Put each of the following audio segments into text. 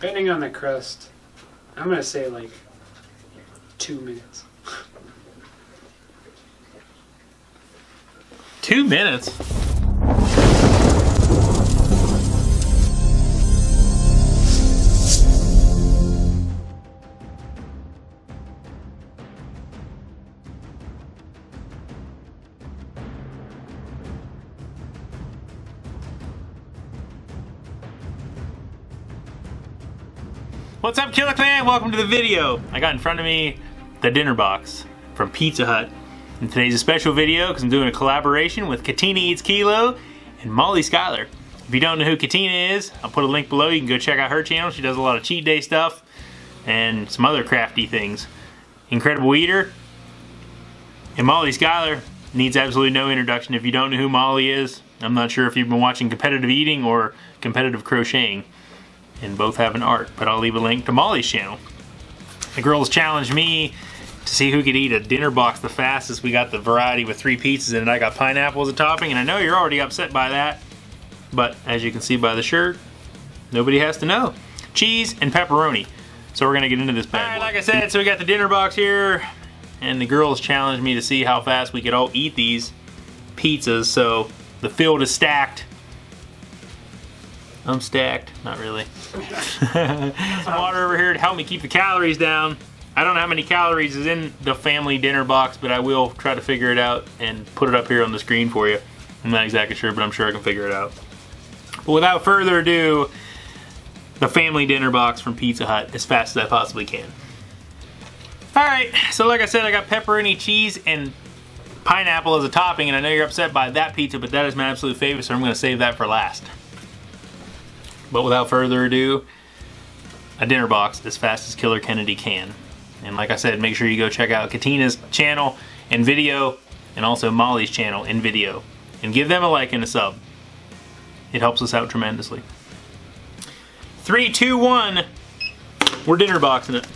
Depending on the crust, I'm gonna say like two minutes. Two minutes. What's up, Killer Clan? Welcome to the video. I got in front of me the dinner box from Pizza Hut. And today's a special video because I'm doing a collaboration with Katina Eats Kilo and Molly Schuyler. If you don't know who Katina is, I'll put a link below. You can go check out her channel. She does a lot of cheat day stuff and some other crafty things. Incredible eater. And Molly Schuyler needs absolutely no introduction. If you don't know who Molly is, I'm not sure if you've been watching competitive eating or competitive crocheting and both have an art, but I'll leave a link to Molly's channel. The girls challenged me to see who could eat a dinner box the fastest. We got the variety with three pizzas in it. I got pineapple as a topping, and I know you're already upset by that, but as you can see by the shirt, nobody has to know. Cheese and pepperoni. So we're gonna get into this bad right, like I said, so we got the dinner box here, and the girls challenged me to see how fast we could all eat these pizzas. So the field is stacked. I'm stacked, not really. Some water over here to help me keep the calories down. I don't know how many calories is in the family dinner box, but I will try to figure it out and put it up here on the screen for you. I'm not exactly sure, but I'm sure I can figure it out. But without further ado, the family dinner box from Pizza Hut as fast as I possibly can. Alright, so like I said, I got pepperoni, cheese, and pineapple as a topping, and I know you're upset by that pizza, but that is my absolute favorite, so I'm going to save that for last. But without further ado, a dinner box as fast as Killer Kennedy can. And like I said, make sure you go check out Katina's channel and video, and also Molly's channel and video. And give them a like and a sub. It helps us out tremendously. Three, two, one. We're dinner boxing it.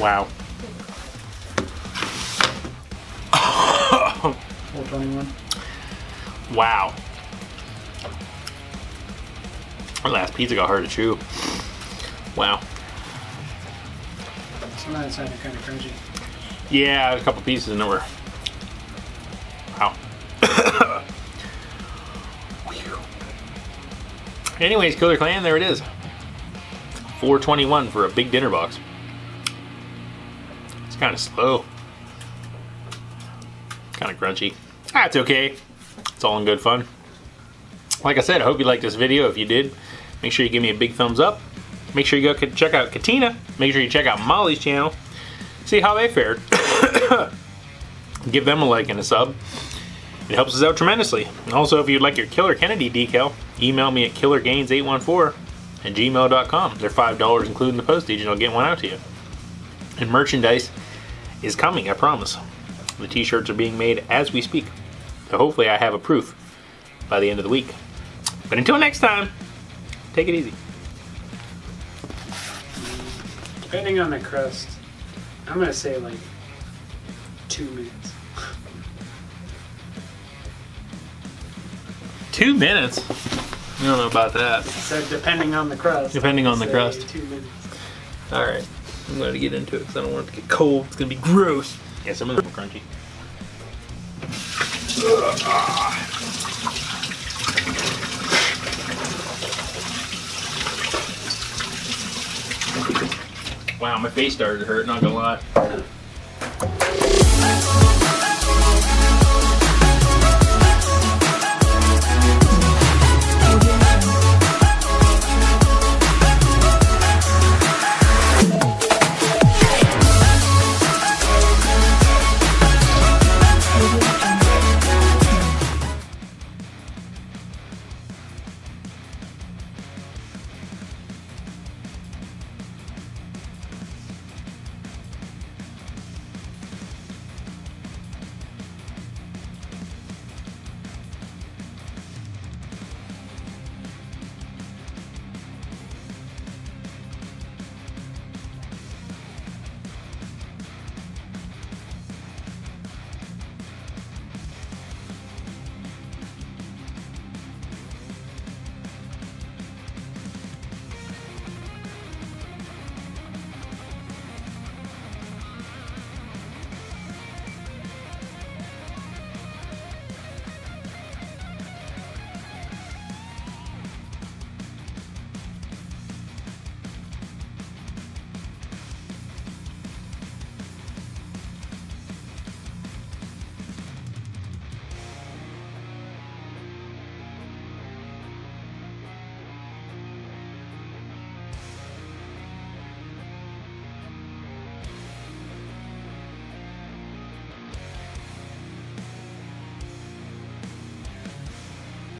Wow. 421. Wow. That last pizza got hard to chew. Wow. Some of that sounded kind of crunchy. Yeah, a couple pieces and there were. Wow. Anyways, Killer Clan, there it is. 421 for a big dinner box. Kind of slow. Kind of crunchy. That's okay. It's all in good fun. Like I said, I hope you liked this video. If you did, make sure you give me a big thumbs up. Make sure you go check out Katina. Make sure you check out Molly's channel. See how they fared. give them a like and a sub. It helps us out tremendously. And also, if you'd like your Killer Kennedy decal, email me at killergainz814 at gmail.com. They're $5 including the postage, and I'll get one out to you. And merchandise is coming, I promise. The t-shirts are being made as we speak. So hopefully I have a proof by the end of the week. But until next time, take it easy. Depending on the crust, I'm gonna say like two minutes. Two minutes? I don't know about that. So depending on the crust. Depending on the crust. Two minutes. All right, I'm going to get into it because I don't want it to get cold. It's going to be gross. Yeah, some of them are crunchy. Wow, my face started to hurt, not gonna lie.